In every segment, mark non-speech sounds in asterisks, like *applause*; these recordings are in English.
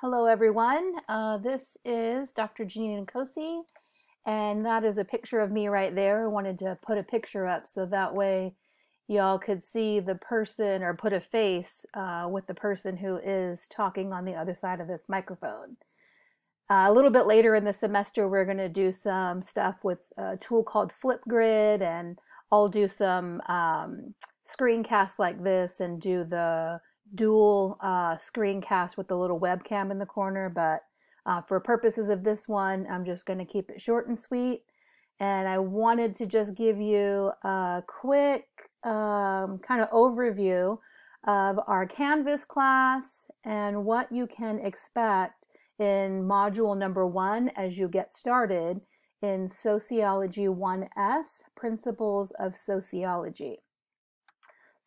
Hello everyone, uh, this is Dr. Janine Nkosi and that is a picture of me right there. I wanted to put a picture up so that way y'all could see the person or put a face uh, with the person who is talking on the other side of this microphone. Uh, a little bit later in the semester, we're going to do some stuff with a tool called Flipgrid and I'll do some um, screencasts like this and do the dual uh, screencast with the little webcam in the corner, but uh, for purposes of this one, I'm just going to keep it short and sweet. And I wanted to just give you a quick um, kind of overview of our Canvas class and what you can expect in module number one as you get started in Sociology 1S, Principles of Sociology.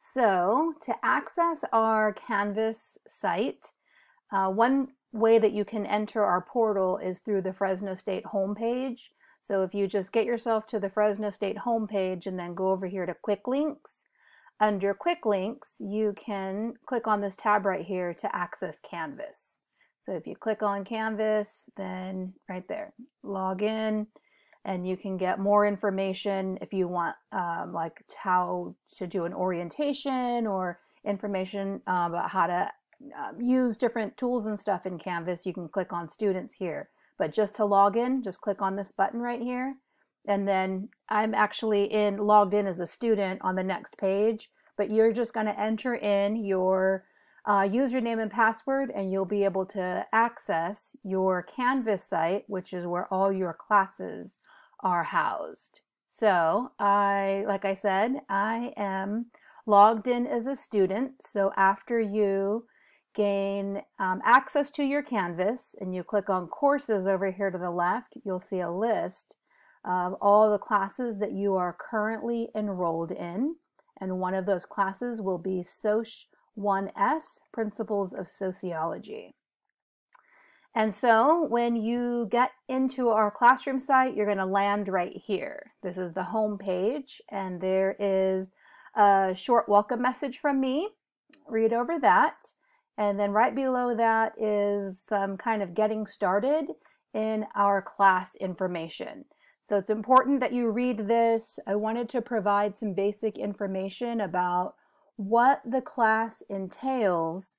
So to access our Canvas site, uh, one way that you can enter our portal is through the Fresno State homepage. So if you just get yourself to the Fresno State homepage and then go over here to quick links, under quick links, you can click on this tab right here to access Canvas. So if you click on Canvas, then right there, log in, and you can get more information if you want um, like how to do an orientation or information uh, about how to um, use different tools and stuff in Canvas, you can click on students here. But just to log in, just click on this button right here. And then I'm actually in logged in as a student on the next page, but you're just going to enter in your uh, username and password and you'll be able to access your Canvas site, which is where all your classes are housed. So I, like I said, I am logged in as a student. So after you gain um, access to your Canvas and you click on courses over here to the left, you'll see a list of all the classes that you are currently enrolled in. And one of those classes will be Soc 1S, Principles of Sociology. And so when you get into our classroom site, you're going to land right here. This is the home page, and there is a short welcome message from me. Read over that. And then right below that is some kind of getting started in our class information. So it's important that you read this. I wanted to provide some basic information about what the class entails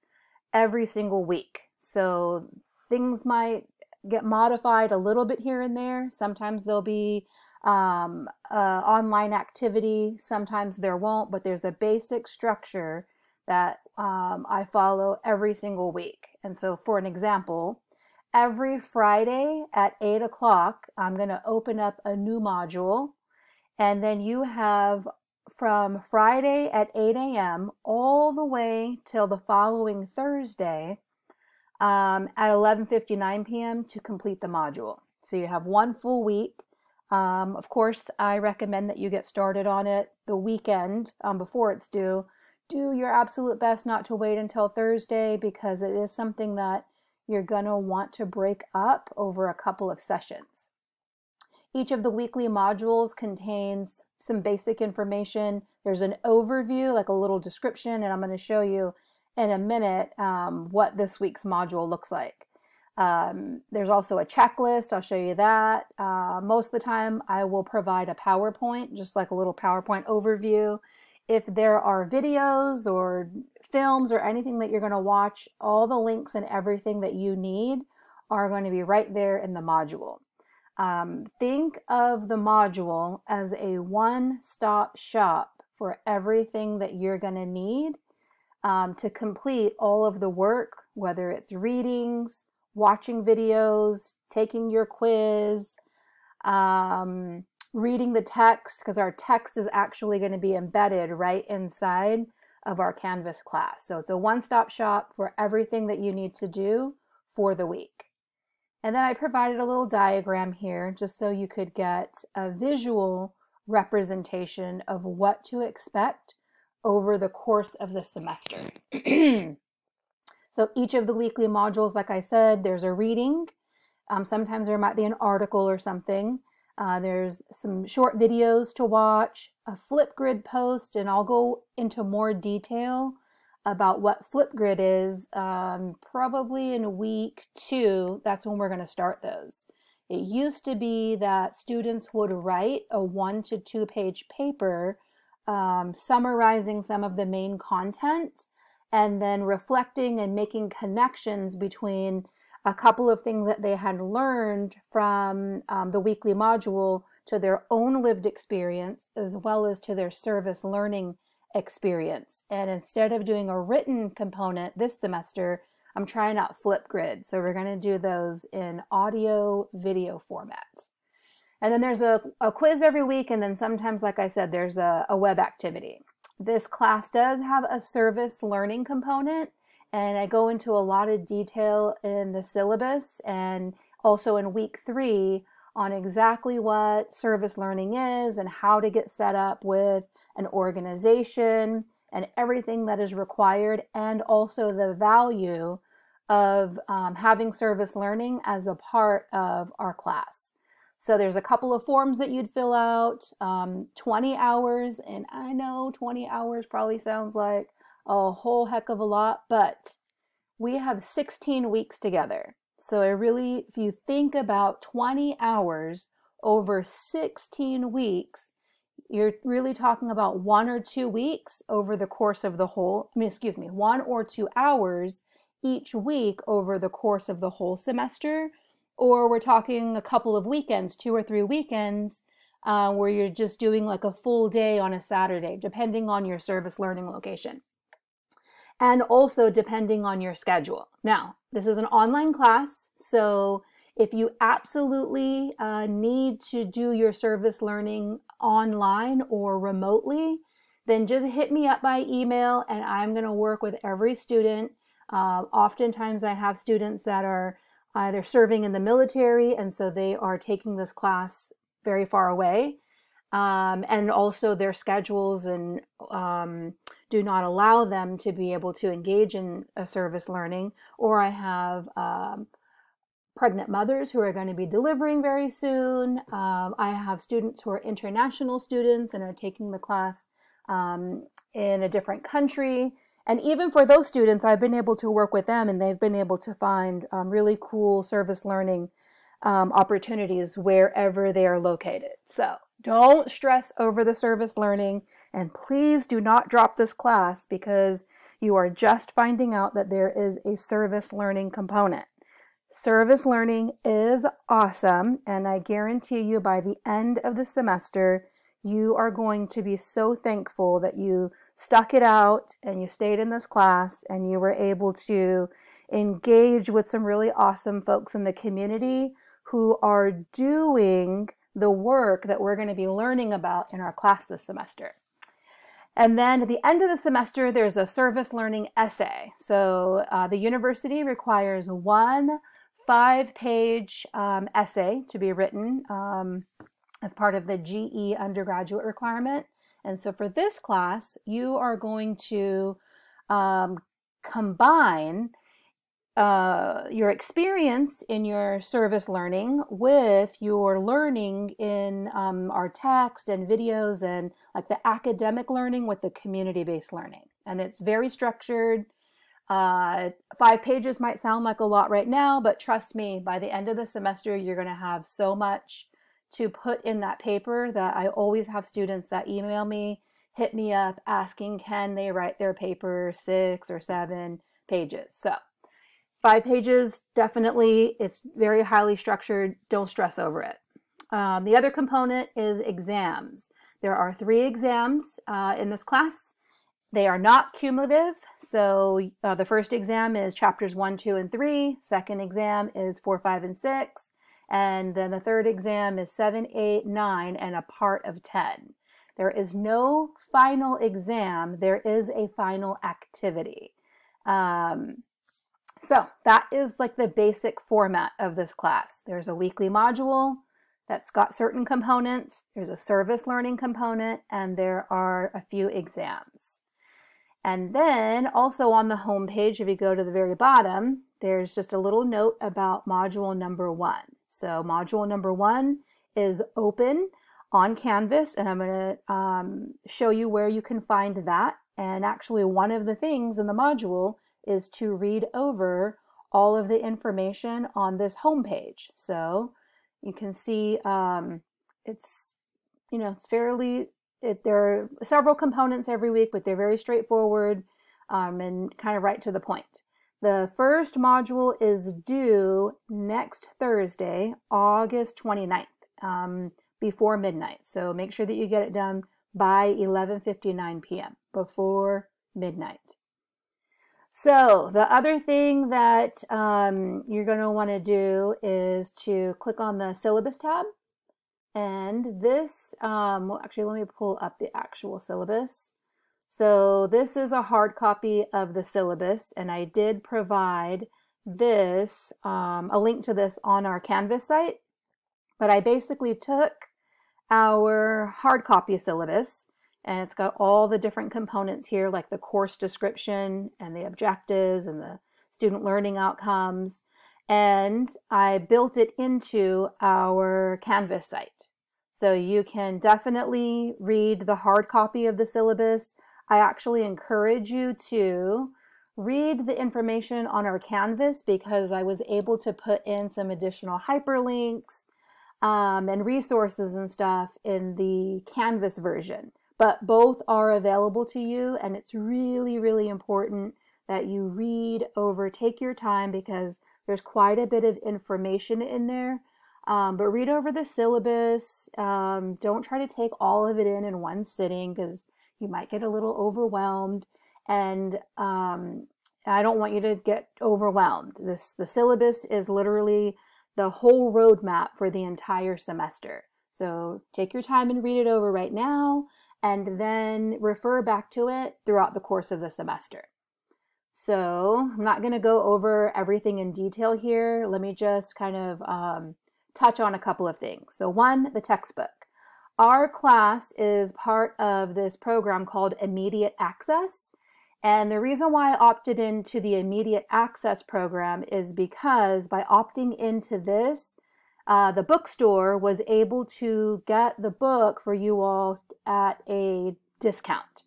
every single week. So things might get modified a little bit here and there. Sometimes there'll be um, uh, online activity, sometimes there won't, but there's a basic structure that um, I follow every single week. And so, for an example, every Friday at 8 o'clock, I'm going to open up a new module. And then you have from Friday at 8 a.m. all the way till the following Thursday um, at 11.59 p.m. to complete the module. So you have one full week. Um, of course, I recommend that you get started on it the weekend um, before it's due. Do your absolute best not to wait until Thursday because it is something that you're going to want to break up over a couple of sessions. Each of the weekly modules contains some basic information. There's an overview, like a little description, and I'm going to show you in a minute um, what this week's module looks like. Um, there's also a checklist. I'll show you that. Uh, most of the time, I will provide a PowerPoint, just like a little PowerPoint overview. If there are videos or films or anything that you're going to watch, all the links and everything that you need are going to be right there in the module. Um, think of the module as a one stop shop for everything that you're going to need um, to complete all of the work, whether it's readings, watching videos, taking your quiz, um, reading the text, because our text is actually going to be embedded right inside of our Canvas class. So it's a one stop shop for everything that you need to do for the week. And then I provided a little diagram here just so you could get a visual representation of what to expect over the course of the semester. *clears throat* so each of the weekly modules, like I said, there's a reading. Um, sometimes there might be an article or something. Uh, there's some short videos to watch, a Flipgrid post, and I'll go into more detail about what Flipgrid is um, probably in week two. That's when we're going to start those. It used to be that students would write a one to two page paper um, summarizing some of the main content and then reflecting and making connections between a couple of things that they had learned from um, the weekly module to their own lived experience as well as to their service learning experience. And instead of doing a written component this semester, I'm trying out Flipgrid. So we're going to do those in audio video format. And then there's a, a quiz every week. And then sometimes, like I said, there's a, a web activity. This class does have a service learning component. And I go into a lot of detail in the syllabus and also in week three on exactly what service learning is and how to get set up with an organization and everything that is required, and also the value of um, having service learning as a part of our class. So there's a couple of forms that you'd fill out, um, 20 hours, and I know 20 hours probably sounds like a whole heck of a lot, but we have 16 weeks together. So I really, if you think about 20 hours over 16 weeks, you're really talking about one or two weeks over the course of the whole, I mean, excuse me, one or two hours each week over the course of the whole semester. Or we're talking a couple of weekends, two or three weekends, uh, where you're just doing like a full day on a Saturday, depending on your service learning location and also depending on your schedule. Now, this is an online class, so if you absolutely uh, need to do your service learning online or remotely, then just hit me up by email and I'm going to work with every student. Uh, oftentimes, I have students that are either serving in the military and so they are taking this class very far away um, and also their schedules and um, do not allow them to be able to engage in a service learning. Or I have um, pregnant mothers who are going to be delivering very soon. Um, I have students who are international students and are taking the class um, in a different country. And even for those students, I've been able to work with them and they've been able to find um, really cool service learning opportunities wherever they are located. So don't stress over the service learning, and please do not drop this class because you are just finding out that there is a service learning component. Service learning is awesome, and I guarantee you by the end of the semester, you are going to be so thankful that you stuck it out and you stayed in this class and you were able to engage with some really awesome folks in the community who are doing the work that we're going to be learning about in our class this semester. And then at the end of the semester, there's a service learning essay. So uh, the university requires one five page um, essay to be written um, as part of the GE undergraduate requirement. And so for this class, you are going to um, combine uh, your experience in your service learning with your learning in um, our text and videos and like the academic learning with the community based learning. And it's very structured. Uh, five pages might sound like a lot right now, but trust me, by the end of the semester, you're going to have so much to put in that paper that I always have students that email me, hit me up asking, can they write their paper six or seven pages? So, Five pages, definitely. It's very highly structured. Don't stress over it. Um, the other component is exams. There are three exams uh, in this class. They are not cumulative. So uh, the first exam is chapters one, two, and three. Second exam is four, five, and six. And then the third exam is seven, eight, nine, and a part of 10. There is no final exam. There is a final activity. Um, so that is like the basic format of this class. There's a weekly module that's got certain components, there's a service learning component, and there are a few exams. And then also on the home page, if you go to the very bottom, there's just a little note about module number one. So module number one is open on Canvas, and I'm going to um, show you where you can find that And actually, one of the things in the module is to read over all of the information on this home page. So you can see um, it's, you know, it's fairly, it, there are several components every week, but they're very straightforward um, and kind of right to the point. The first module is due next Thursday, August 29th, um, before midnight. So make sure that you get it done by 11:59 p.m. before midnight. So the other thing that um, you're going to want to do is to click on the syllabus tab. And this, um, well, actually, let me pull up the actual syllabus. So this is a hard copy of the syllabus, and I did provide this, um, a link to this on our Canvas site. But I basically took our hard copy syllabus and it's got all the different components here like the course description and the objectives and the student learning outcomes and I built it into our Canvas site. So you can definitely read the hard copy of the syllabus. I actually encourage you to read the information on our Canvas because I was able to put in some additional hyperlinks um, and resources and stuff in the Canvas version but both are available to you and it's really really important that you read over take your time because there's quite a bit of information in there um, but read over the syllabus um, don't try to take all of it in in one sitting because you might get a little overwhelmed and um, i don't want you to get overwhelmed this the syllabus is literally the whole roadmap for the entire semester so take your time and read it over right now and then refer back to it throughout the course of the semester. So I'm not going to go over everything in detail here. Let me just kind of um, touch on a couple of things. So one, the textbook. Our class is part of this program called Immediate Access. And the reason why I opted into the Immediate Access program is because by opting into this, uh, the bookstore was able to get the book for you all at a discount.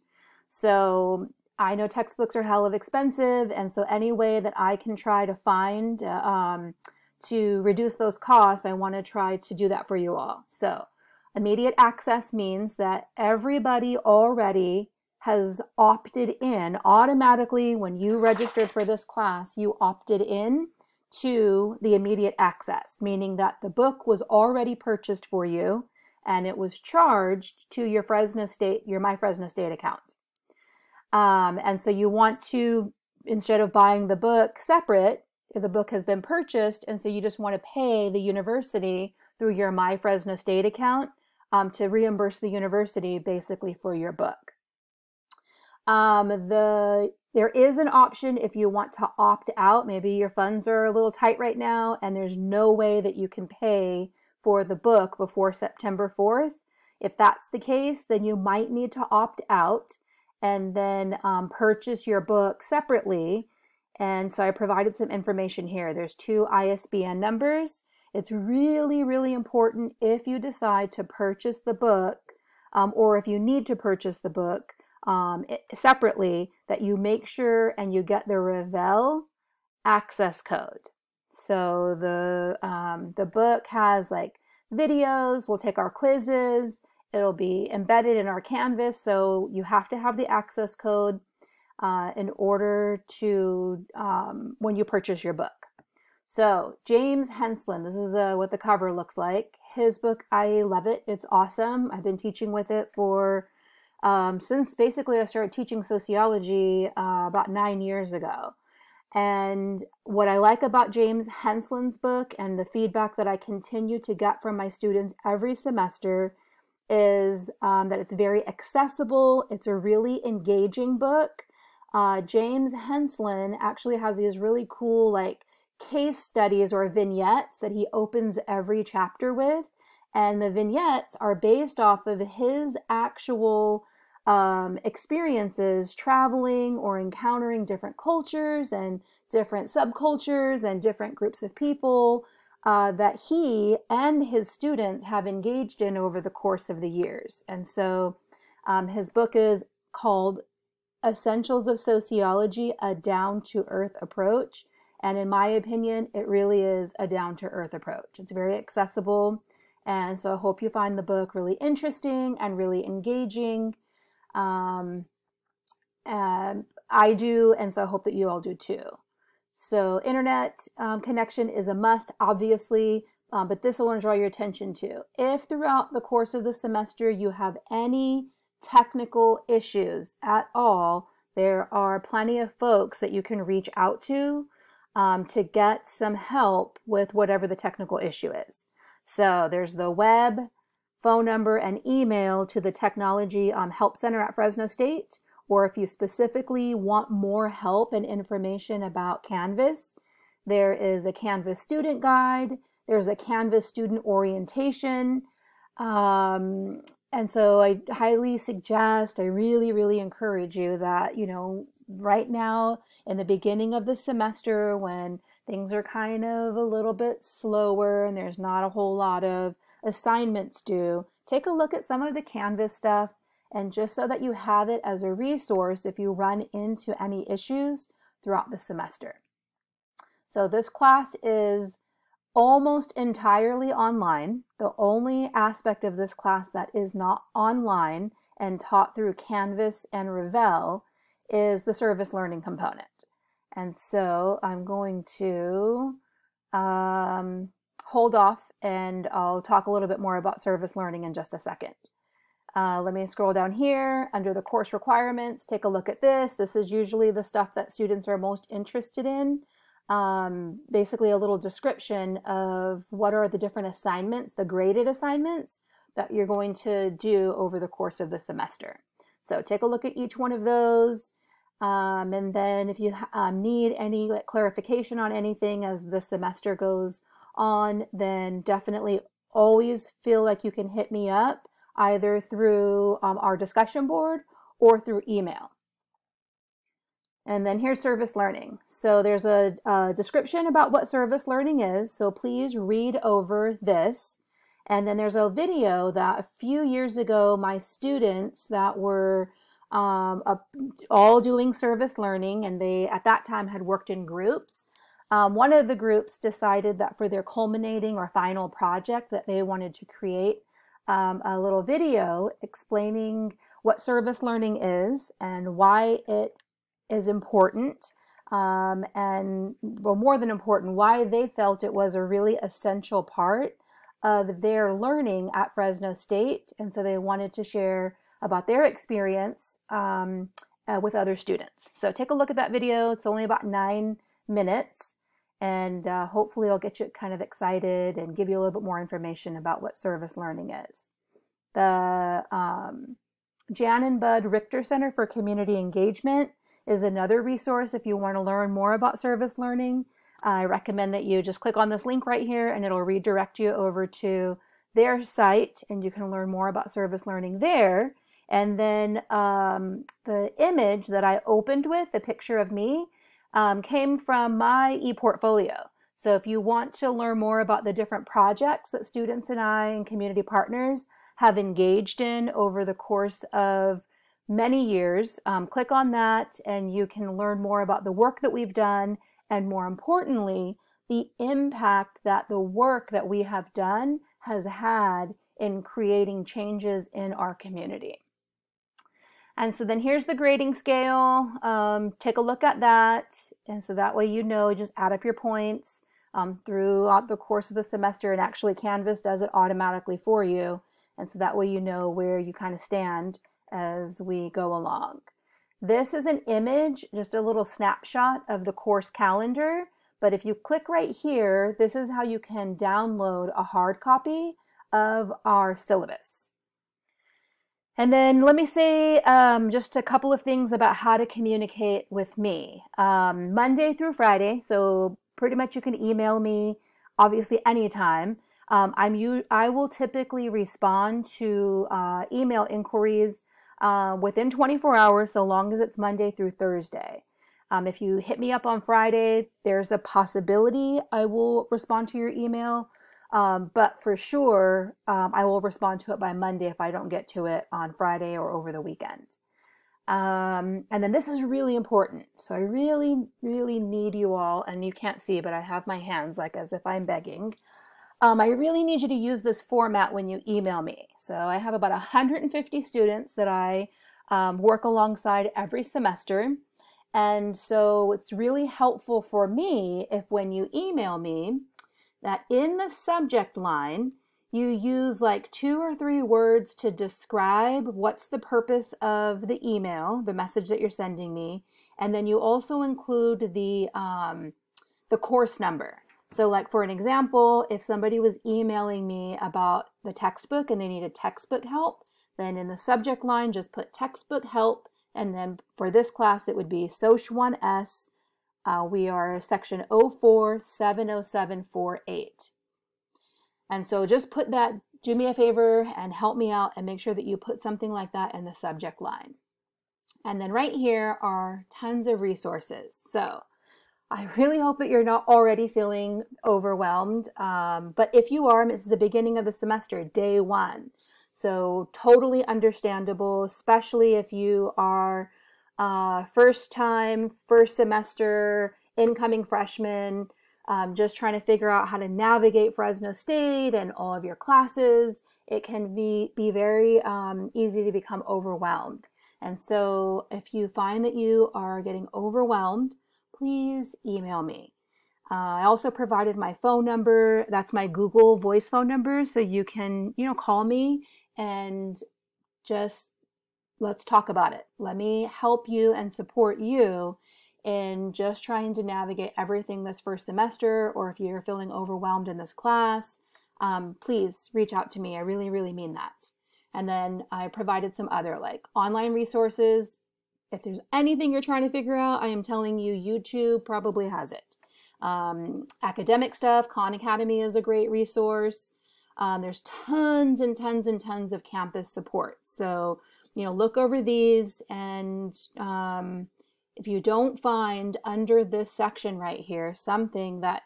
So I know textbooks are hell of expensive, and so any way that I can try to find uh, um, to reduce those costs, I want to try to do that for you all. So immediate access means that everybody already has opted in automatically when you registered for this class, you opted in to the immediate access, meaning that the book was already purchased for you and it was charged to your Fresno State, your My Fresno State account. Um, and so you want to, instead of buying the book separate, the book has been purchased, and so you just want to pay the university through your My Fresno State account um, to reimburse the university basically for your book. Um, the there is an option if you want to opt out. Maybe your funds are a little tight right now, and there's no way that you can pay for the book before September 4th. If that's the case, then you might need to opt out and then um, purchase your book separately. And so I provided some information here. There's two ISBN numbers. It's really, really important if you decide to purchase the book um, or if you need to purchase the book um, separately that you make sure and you get the Revel access code. So the um, the book has like videos. We'll take our quizzes. It'll be embedded in our Canvas. So you have to have the access code uh, in order to um, when you purchase your book. So James Henslin, this is uh, what the cover looks like. His book, I love it. It's awesome. I've been teaching with it for um, since basically I started teaching sociology uh, about nine years ago. And what I like about James Henslin's book and the feedback that I continue to get from my students every semester is um, that it's very accessible. It's a really engaging book. Uh, James Henslin actually has these really cool, like, case studies or vignettes that he opens every chapter with. And the vignettes are based off of his actual um, experiences traveling or encountering different cultures and different subcultures and different groups of people uh, that he and his students have engaged in over the course of the years. And so um, his book is called Essentials of Sociology, a down to earth approach. And in my opinion, it really is a down to earth approach. It's very accessible. And so I hope you find the book really interesting and really engaging. Um, and I do, and so I hope that you all do too. So, internet um, connection is a must, obviously, um, but this I want to draw your attention to. If throughout the course of the semester you have any technical issues at all, there are plenty of folks that you can reach out to um, to get some help with whatever the technical issue is. So there's the web, phone number, and email to the Technology um, Help Center at Fresno State. Or if you specifically want more help and information about Canvas, there is a Canvas student guide, there's a Canvas student orientation. Um, and so I highly suggest, I really, really encourage you that, you know, right now in the beginning of the semester when things are kind of a little bit slower and there's not a whole lot of assignments due, take a look at some of the Canvas stuff and just so that you have it as a resource if you run into any issues throughout the semester. So this class is almost entirely online. The only aspect of this class that is not online and taught through Canvas and Revel is the service learning component. And so I'm going to um, hold off and I'll talk a little bit more about service learning in just a second. Uh, let me scroll down here under the course requirements, take a look at this. This is usually the stuff that students are most interested in um, basically a little description of what are the different assignments, the graded assignments that you're going to do over the course of the semester. So take a look at each one of those. Um, and then if you um, need any like, clarification on anything as the semester goes on, then definitely always feel like you can hit me up either through um, our discussion board or through email. And then here's service learning. So there's a, a, description about what service learning is. So please read over this. And then there's a video that a few years ago, my students that were um, all doing service learning, and they at that time had worked in groups. Um, one of the groups decided that for their culminating or final project that they wanted to create um, a little video explaining what service learning is and why it is important um, and well more than important why they felt it was a really essential part of their learning at fresno state and so they wanted to share about their experience um, uh, with other students. So take a look at that video. It's only about nine minutes and uh, hopefully it'll get you kind of excited and give you a little bit more information about what service learning is the um, jan and bud richter center for community engagement is another resource if you want to learn more about service learning. I recommend that you just click on this link right here and it'll redirect you over to their site and you can learn more about service learning there. And then um, the image that I opened with, the picture of me, um, came from my ePortfolio. So if you want to learn more about the different projects that students and I and community partners have engaged in over the course of many years. Um, click on that and you can learn more about the work that we've done and more importantly, the impact that the work that we have done has had in creating changes in our community. And so then here's the grading scale. Um, take a look at that. And so that way you know, just add up your points um, throughout the course of the semester. And actually Canvas does it automatically for you. And so that way you know where you kind of stand as we go along. This is an image, just a little snapshot of the course calendar. But if you click right here, this is how you can download a hard copy of our syllabus. And then let me say um, just a couple of things about how to communicate with me. Um, Monday through Friday, so pretty much you can email me, obviously anytime. Um, I'm you. I will typically respond to uh, email inquiries uh, within 24 hours, so long as it's Monday through Thursday. Um, if you hit me up on Friday, there's a possibility I will respond to your email. Um, but for sure, um, I will respond to it by Monday if I don't get to it on Friday or over the weekend. Um, and then this is really important. So I really, really need you all, and you can't see, but I have my hands like as if I'm begging. Um, I really need you to use this format when you email me. So I have about 150 students that I um, work alongside every semester. And so it's really helpful for me if when you email me, that in the subject line, you use like two or three words to describe what's the purpose of the email, the message that you're sending me, and then you also include the um, the course number. So, like for an example, if somebody was emailing me about the textbook and they needed textbook help, then in the subject line, just put textbook help and then for this class, it would be SOC 1S. Uh, we are section 0470748. And so just put that, do me a favor and help me out and make sure that you put something like that in the subject line. And then right here are tons of resources. So I really hope that you're not already feeling overwhelmed. Um, but if you are, it's the beginning of the semester, day one. So totally understandable, especially if you are uh, first time, first semester, incoming freshman, um, just trying to figure out how to navigate Fresno State and all of your classes. It can be, be very um, easy to become overwhelmed. And so if you find that you are getting overwhelmed, please email me. Uh, I also provided my phone number. That's my Google voice phone number. So you can, you know, call me and just let's talk about it. Let me help you and support you in just trying to navigate everything this first semester, or if you're feeling overwhelmed in this class, um, please reach out to me. I really, really mean that. And then I provided some other like online resources. If there's anything you're trying to figure out, I am telling you, YouTube probably has it. Um, academic stuff, Khan Academy is a great resource. Um, there's tons and tons and tons of campus support. So, you know, look over these and um, if you don't find under this section right here something that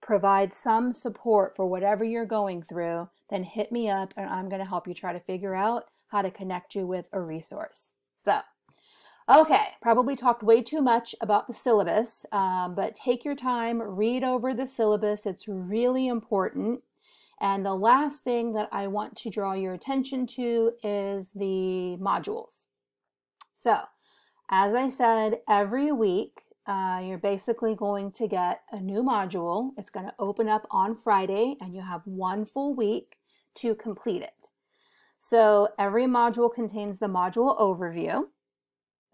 provides some support for whatever you're going through, then hit me up and I'm going to help you try to figure out how to connect you with a resource. So, okay, probably talked way too much about the syllabus, um, but take your time, read over the syllabus. It's really important. And the last thing that I want to draw your attention to is the modules. So, as I said, every week uh, you're basically going to get a new module. It's going to open up on Friday, and you have one full week to complete it. So, every module contains the module overview.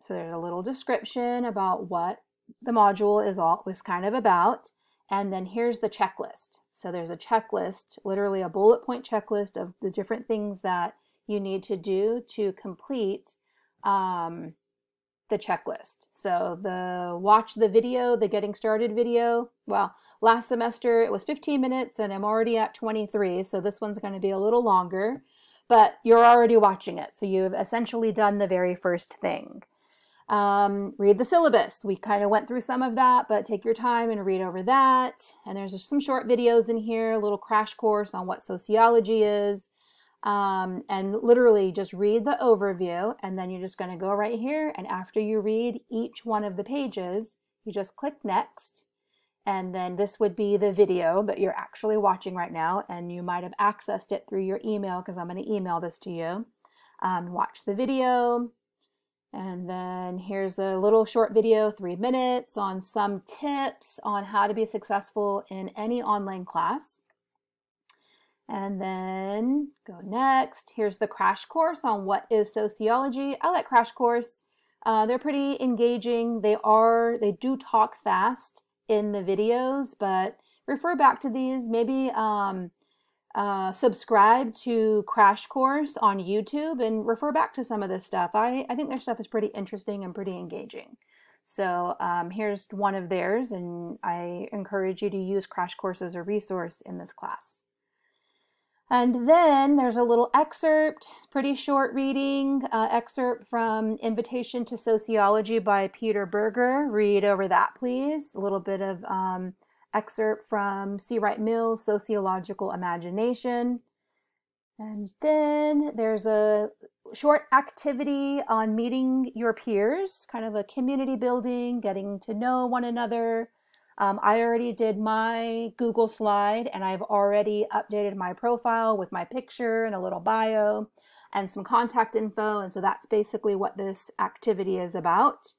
So, there's a little description about what the module is all was kind of about. And then here's the checklist. So there's a checklist, literally a bullet point checklist of the different things that you need to do to complete um, the checklist. So the watch the video, the getting started video. Well, last semester it was 15 minutes and I'm already at 23. So this one's going to be a little longer, but you're already watching it. So you've essentially done the very first thing. Um, read the syllabus. We kind of went through some of that, but take your time and read over that. And there's just some short videos in here, a little crash course on what sociology is. Um, and literally just read the overview, and then you're just going to go right here. And after you read each one of the pages, you just click next. And then this would be the video that you're actually watching right now. And you might have accessed it through your email because I'm going to email this to you. Um, watch the video and then here's a little short video, three minutes, on some tips on how to be successful in any online class. And then go next. Here's the crash course on what is sociology. I like crash course. Uh, they're pretty engaging. They are, they do talk fast in the videos, but refer back to these. Maybe um, uh, subscribe to Crash Course on YouTube and refer back to some of this stuff. I, I think their stuff is pretty interesting and pretty engaging. So um, here's one of theirs, and I encourage you to use Crash Course as a resource in this class. And then there's a little excerpt, pretty short reading, uh, excerpt from Invitation to Sociology by Peter Berger. Read over that, please. A little bit of um, excerpt from C. Wright Mills' Sociological Imagination. And then there's a short activity on meeting your peers, kind of a community building, getting to know one another. Um, I already did my Google slide and I've already updated my profile with my picture and a little bio and some contact info. And so that's basically what this activity is about.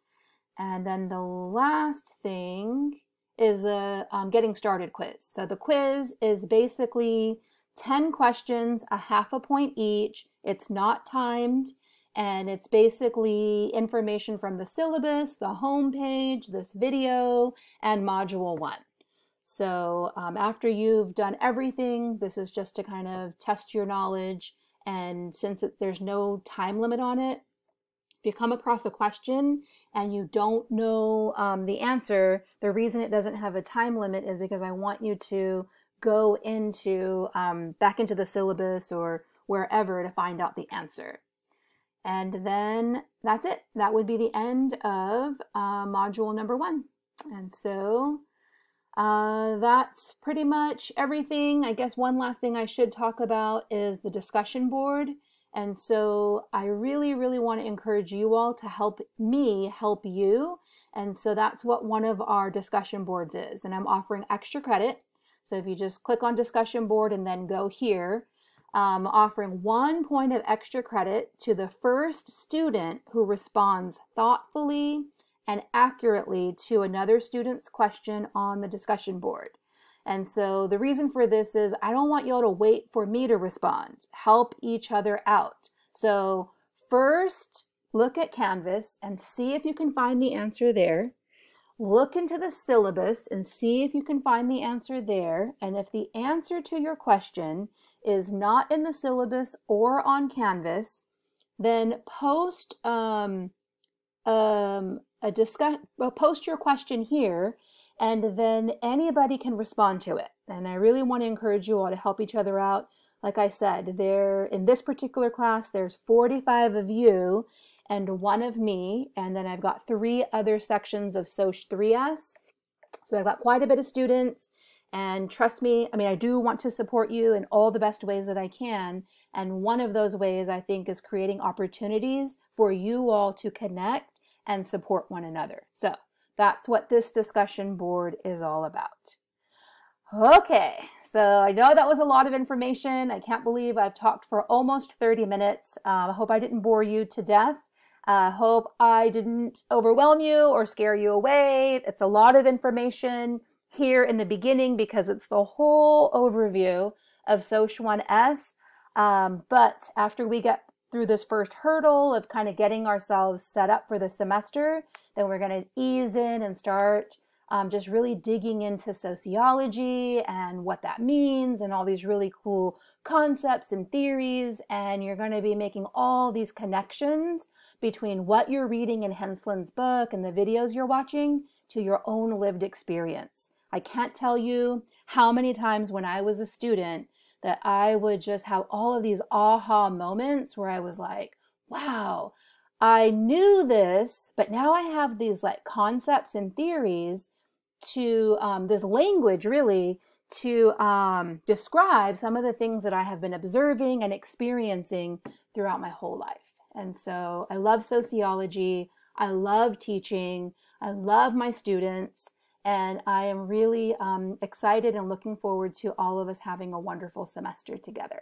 And then the last thing is a um, getting started quiz. So the quiz is basically 10 questions, a half a point each. It's not timed and it's basically information from the syllabus, the homepage, this video, and module one. So um, after you've done everything, this is just to kind of test your knowledge. And since it, there's no time limit on it, if you come across a question and you don't know um, the answer, the reason it doesn't have a time limit is because I want you to go into um, back into the syllabus or wherever to find out the answer. And then that's it. That would be the end of uh, module number one. And so uh, that's pretty much everything. I guess one last thing I should talk about is the discussion board. And so I really, really want to encourage you all to help me help you. And so that's what one of our discussion boards is. And I'm offering extra credit. So if you just click on discussion board and then go here, um, offering one point of extra credit to the first student who responds thoughtfully and accurately to another student's question on the discussion board. And so the reason for this is I don't want y'all to wait for me to respond. Help each other out. So first, look at Canvas and see if you can find the answer there. Look into the syllabus and see if you can find the answer there. And if the answer to your question is not in the syllabus or on Canvas, then post um, um, a discuss, well, post your question here and then anybody can respond to it. And I really want to encourage you all to help each other out. Like I said, there in this particular class, there's 45 of you and one of me, and then I've got three other sections of Soc 3S. So I've got quite a bit of students, and trust me, I mean, I do want to support you in all the best ways that I can. And one of those ways I think is creating opportunities for you all to connect and support one another. So that's what this discussion board is all about. Okay, so I know that was a lot of information. I can't believe I've talked for almost 30 minutes. Um, I hope I didn't bore you to death. I uh, hope I didn't overwhelm you or scare you away. It's a lot of information here in the beginning because it's the whole overview of Soc 1S. Um, but after we get through this first hurdle of kind of getting ourselves set up for the semester, then we're going to ease in and start um, just really digging into sociology and what that means and all these really cool concepts and theories. And you're going to be making all these connections between what you're reading in Henslin's book and the videos you're watching to your own lived experience. I can't tell you how many times when I was a student that I would just have all of these aha moments where I was like, wow, I knew this, but now I have these like concepts and theories to um, this language really to um, describe some of the things that I have been observing and experiencing throughout my whole life. And so I love sociology. I love teaching. I love my students. And I am really um, excited and looking forward to all of us having a wonderful semester together.